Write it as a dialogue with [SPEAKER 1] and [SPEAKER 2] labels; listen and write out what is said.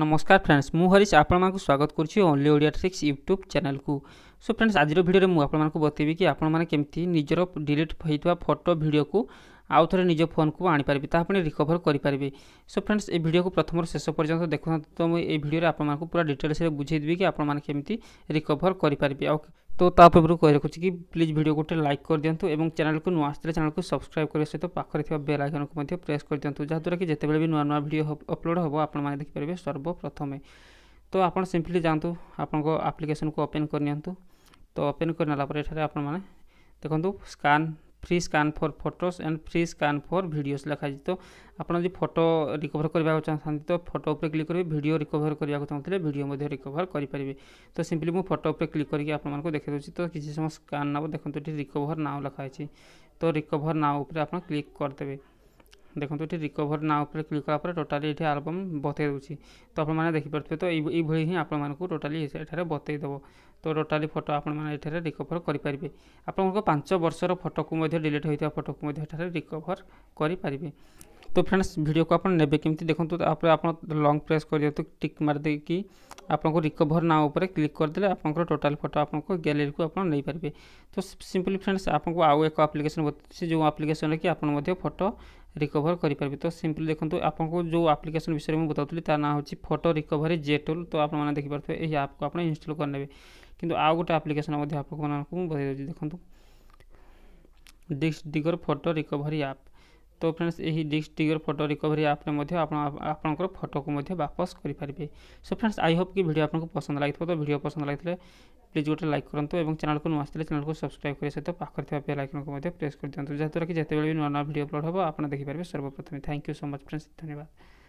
[SPEAKER 1] ନମସ୍କାର ଫ୍ରେଣ୍ଡସ୍ ମୁଁ ହରିଶ ଆପଣମାନଙ୍କୁ ସ୍ୱାଗତ କରୁଛି ଓନ୍ଲି ଓଡ଼ିଆ ଟ୍ରିକ୍ସ ୟୁଟ୍ୟୁବ୍ ଚ୍ୟାନେଲକୁ ସୋ ଫ୍ରେଣ୍ଡସ୍ ଆଜିର ଭିଡ଼ିଓରେ ମୁଁ ଆପଣମାନଙ୍କୁ ବତେଇବି କି ଆପଣମାନେ କେମିତି ନିଜର ଡିଲିଟ୍ ହୋଇଥିବା ଫଟୋ ଭିଡ଼ିଓକୁ ଆଉ ଥରେ ନିଜ ଫୋନ୍କୁ ଆଣିପାରିବେ ତାହା ପୁଣି ରିକଭର କରିପାରିବେ ସୋ ଫ୍ରେଣ୍ଡସ୍ ଏ ଭିଡ଼ିଓକୁ ପ୍ରଥମରୁ ଶେଷ ପର୍ଯ୍ୟନ୍ତ ଦେଖୁଥାନ୍ତୁ ତ ମୁଁ ଏ ଭିଡ଼ିଓରେ ଆପଣମାନଙ୍କୁ ପୁରା ଡିଟେଲ୍ସରେ ବୁଝେଇ ଦେବି କି ଆପଣମାନେ କେମିତି ରିକଭର କରିପାରିବେ ଆଉ তো ତା ପୂର୍ବରୁ କହି ରଖୁଛି କି ପ୍ଲିଜ୍ ଭିଡ଼ିଓ ଗୋଟେ ଲାଇକ୍ କରିଦିଅନ୍ତୁ ଏବଂ ଚ୍ୟାନେଲକୁ ନୂଆ ଆସିଥିଲେ ଚ୍ୟାନେଲକୁ ସବସ୍କ୍ରାଇବ୍ କରିବା ସହିତ ପାଖରେ ଥିବା ବେଲ୍ ଆଇକନକୁ ମଧ୍ୟ ପ୍ରେସ୍ କରିଦିଅନ୍ତୁ ଯାହାଦ୍ୱାରା କି ଯେତେବେଳେ ବି ନୂଆ ନୂଆ ଭିଡ଼ିଓ ଅପଲୋଡ଼ ହେବ ଆପଣମାନେ ଦେଖିପାରିବେ ସର୍ବପ୍ରଥମେ ତ ଆପଣ ସିମ୍ପଲି ଯାଆନ୍ତୁ ଆପଣଙ୍କ ଆପ୍ଲିକେସନକୁ ଓପେନ୍ କରିନିଅନ୍ତୁ ତ ଓପେନ୍ କରିନେଲା ପରେ ଏଠାରେ ଆପଣମାନେ ଦେଖନ୍ତୁ scan free scan for photos and free scan for videos লেখাই তো আপনার যদি ফটো রিকভর করা চাহিদা তো ফটো উপরে ক্লিক করবে ভিডিও রিকভর করা চাহুলে ভিডিও রিকভর করে পারে তো সিম্পলি মু ফটো উপরে ক্লিক করি আপনার দেখে দেছি তো কিছু সময় স্কান নেব দেখুন এটি রিকভর নাও লেখা আছে তো রিকভর নাও উপরে আপনার ক্লিক করদেবে দেখুন এটি রিকভর না উপরে ক্লিক কলা পরে টোটালি এটি আলবম বতাই দেছি তো আপনার দেখিপারে তো এইভাবে হি আপনার টোটালি এখানে বতাই দেব তো টোটালি ফটো আপনার এখানে রিকভর করে পারে আপনার পাঁচ বর্ষর ফটোকু ডিলিট হয়ে ফটোকু এখানে রিকভর করে পারে তো फ्रेंड्स ভিডিও কো আপন নেবে কিমতি দেখুন তো আপরে আপন লং প্রেস করি তো টিক মার দে কি আপনকো রিকভার নাও উপরে ক্লিক कर देले আপনকো টোটাল ফটো আপনকো গ্যালারি কো আপন নেই পারবে তো सिंपली फ्रेंड्स আপনকো আউ এক অ্যাপ্লিকেশন বতছি যে অ্যাপ্লিকেশন কি আপন মধ্যে ফটো ରିକଭର କରିପାରିବେ ତ ସିମ୍ପଲି ଦେଖନ୍ତୁ ଆପଣଙ୍କୁ ଯେଉଁ ଆପ୍ଲିକେସନ୍ ବିଷୟରେ ମୁଁ ବତାଉଥିଲି ତା ନାଁ ହେଉଛି ଫଟୋ ରିକଭରି ଜେ ଟୁଲ୍ ତ ଆପଣମାନେ ଦେଖିପାରୁଥିବେ ଏହି ଆପ୍କୁ ଆପଣ ଇନଷ୍ଟଲ୍ କରିନେବେ କିନ୍ତୁ ଆଉ ଗୋଟେ ଆପ୍ଲିକେସନ୍ ମଧ୍ୟ ଆପଣମାନଙ୍କୁ ମୁଁ ବତାଇ ଦେଉଛି ଦେଖନ୍ତୁ DiskDigger photo recovery app তো ଫ୍ରେଣ୍ଡସ୍ ଏହି ଡିସ୍ଟିକ୍ର ଫଟୋ ରିକଭରି ଆପ୍ରେ ମଧ୍ୟ ଆପଣ ଆପଣଙ୍କର ଫଟୋକୁ ମଧ୍ୟ ବାପସ କରିପାରିବେ ସୋ ଫ୍ରେଣ୍ଡସ୍ ଆଇ ହୋପ୍ କି ଭିଡ଼ିଓ ଆପଣଙ୍କୁ ପସନ୍ଦ ଲାଗିଥିବ ତ ଭିଡ଼ିଓ ପସନ୍ଦ ଲାଗିଥିଲେ ପ୍ଲିଜ୍ ଗୋଟେ ଲାଇକ୍ କରନ୍ତୁ ଏବଂ ଚ୍ୟାନେଲ୍କୁ ନୂଆ ଆସିଥିଲେ ଚ୍ୟାନେଲ୍କୁ ସବସ୍କ୍ରାଇବ୍ କରିବା ସହିତ ପାଖରେ ଥିବା ବେଲ୍ ଆଇକନ୍କୁ ମଧ୍ୟ ପ୍ରେସ୍ କରିଦିଅନ୍ତୁ ଯାହାଦ୍ୱାରା କି ଯେତେବେଳେ ବି ନୂଆ ନୂଆ ଭିଡ଼ିଓ ଅପଲୋଡ଼ ହେବ ଆପଣ ଦେଖିପାରିବେ ସର୍ବପ୍ରଥମେ thank you so much friends ଧନ୍ୟବାଦ